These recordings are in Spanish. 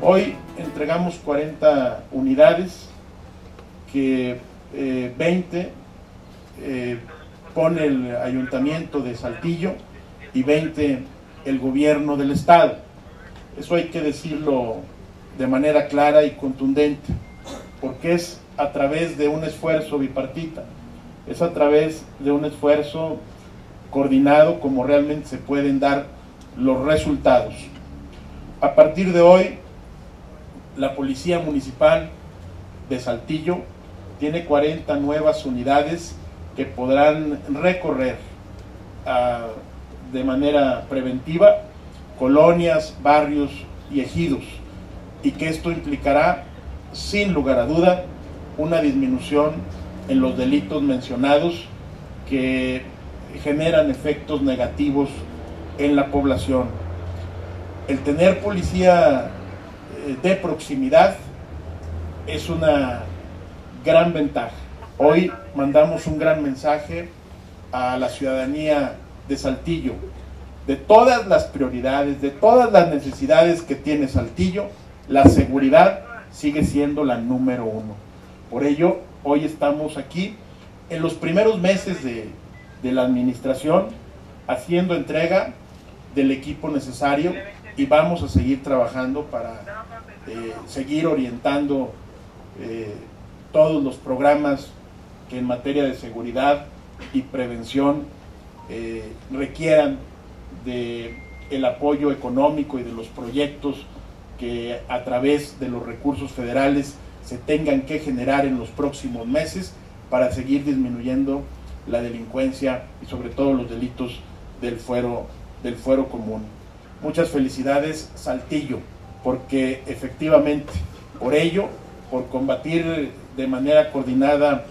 Hoy entregamos 40 unidades que 20 eh, eh, pone el ayuntamiento de Saltillo y 20 el gobierno del estado. Eso hay que decirlo de manera clara y contundente, porque es a través de un esfuerzo bipartita, es a través de un esfuerzo coordinado como realmente se pueden dar los resultados. A partir de hoy, la Policía Municipal de Saltillo tiene 40 nuevas unidades que podrán recorrer ah, de manera preventiva colonias, barrios y ejidos y que esto implicará sin lugar a duda una disminución en los delitos mencionados que generan efectos negativos en la población. El tener policía de proximidad es una gran ventaja. Hoy mandamos un gran mensaje a la ciudadanía de Saltillo, de todas las prioridades, de todas las necesidades que tiene Saltillo, la seguridad sigue siendo la número uno. Por ello, hoy estamos aquí en los primeros meses de, la administración haciendo entrega del equipo necesario y vamos a seguir trabajando para eh, seguir orientando eh, todos los programas que en materia de seguridad y prevención eh, requieran de el apoyo económico y de los proyectos que a través de los recursos federales se tengan que generar en los próximos meses para seguir disminuyendo la delincuencia y sobre todo los delitos del fuero, del fuero común. Muchas felicidades Saltillo, porque efectivamente por ello, por combatir de manera coordinada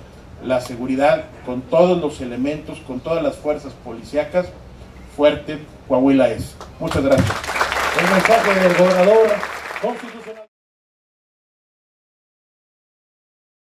la seguridad con todos los elementos, con todas las fuerzas policíacas, fuerte Coahuila es. Muchas gracias.